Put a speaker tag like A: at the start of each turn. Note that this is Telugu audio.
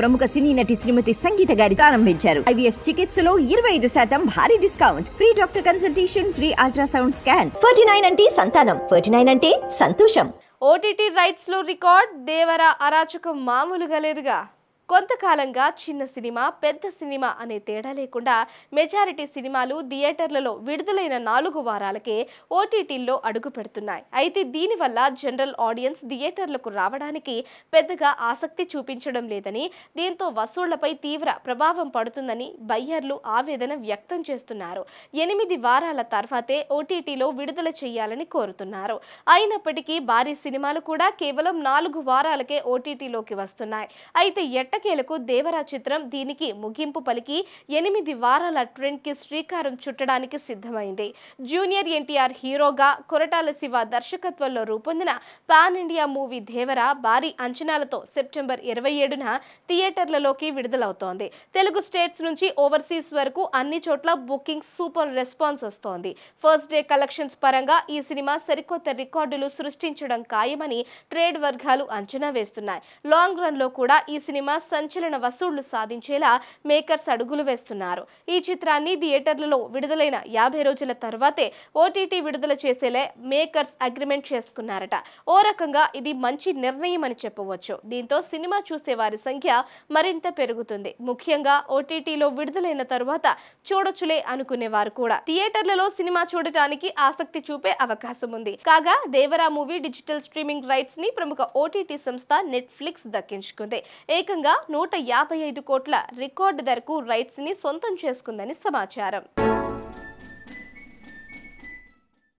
A: ప్రముఖ సినీ నటి శ్రీమతి సంగీత గారి ప్రారంభించారు. ఐవీఎఫ్ చికిత్సలో ఇరవై ఐదు శాతం భారీ discount. Free doctor consultation free ultrasound scan. Forty nine అంటే సంతానం. ఫార్టీ నైన్ అంటే సంతోషం.
B: ఓటీటీ రైట్స్లో రికార్డ్ దేవర అరాచకం మామూలుగా లేదుగా. కొంతకాలంగా చిన్న సినిమా పెద్ద సినిమా అనే తేడా లేకుండా మెజారిటీ సినిమాలు థియేటర్లలో విడుదలైన నాలుగు వారాలకే ఓటీటీల్లో అడుగు పెడుతున్నాయి. అయితే దీనివల్ల జనరల్ ఆడియన్స్ థియేటర్లకు రావడానికి పెద్దగా ఆసక్తి చూపించడం లేదని దీంతో వసూళ్ళపై తీవ్ర ప్రభావం పడుతుందని బయ్యర్లు ఆవేదన వ్యక్తం చేస్తున్నారు. ఎనిమిది వారాల తర్వాతే ఓటీటీలో విడుదల చేయాలని కోరుతున్నారు. అయినప్పటికీ భారీ సినిమాలు కూడా కేవలం నాలుగు వారాలకే ఓటీటీలోకి వస్తున్నాయి. అయితే ఎట్టకేలకు దేవరా చిత్రం దీనికి ముగింపు పలికి ఎనిమిది వారాల ట్రెండ్కి శ్రీకారం చుట్టడానికి సిద్ధమైంది. జూనియర్ ఎన్టీఆర్ హీరోగా కొరటాల శివ దర్శకత్వంలో రూపొందిన పాన్ ఇండియా మూవీ దేవరా భారీ అంచనాలతో సెప్టెంబర్ ఇరవై ఏడున థియేటర్లలోకి విడుదలవుతోంది. తెలుగు స్టేట్స్ నుంచి ఓవర్సీస్ వరకు అన్ని చోట్ల బుకింగ్ సూపర్ రెస్పాన్స్ వస్తోంది. ఫస్ట్ డే కలెక్షన్స్ పరంగా ఈ సినిమా సరికొత్త రికార్డులు సృష్టించడం ఖాయమని ట్రేడ్ వర్గాలు అంచనా వేస్తున్నాయి. లాంగ్ రన్లో కూడా ఈ సినిమా సంచలన వసూళ్ళు సాధించేలా మేకర్స్ అడుగులు వేస్తున్నారు. ఈ చిత్రాన్ని థియేటర్లలో విడుదలైన యాభై రోజుల తర్వాతే ఓటీటీ విడుదల చేసేలే మేకర్స్ అగ్రిమెంట్ చేసుకున్నారట. ఓ రకంగా ఇది మంచి నిర్ణయం అని చెప్పవచ్చు. దీంతో సినిమా చూసే వారి సంఖ్య మరింత పెరుగుతుంది. ముఖ్యంగా ఓటీటీలో విడుదలైన తరువాత చూడొచ్చులే అనుకునేవారు కూడా. థియేటర్లలో సినిమా చూడటానికి ఆసక్తి చూపే అవకాశం ఉంది. కాగా దేవరా మూవీ డిజిటల్ స్ట్రీమింగ్ రైట్స్ని ప్రముఖ ఓటీటీ సంస్థ నెట్ఫ్లిక్స్ దక్కించుకుంది. ఏకంగా నూట యాభై ఐదు కోట్ల రికార్డు ధరకు రైట్స్ని సొంతం చేసుకుందని సమాచారం.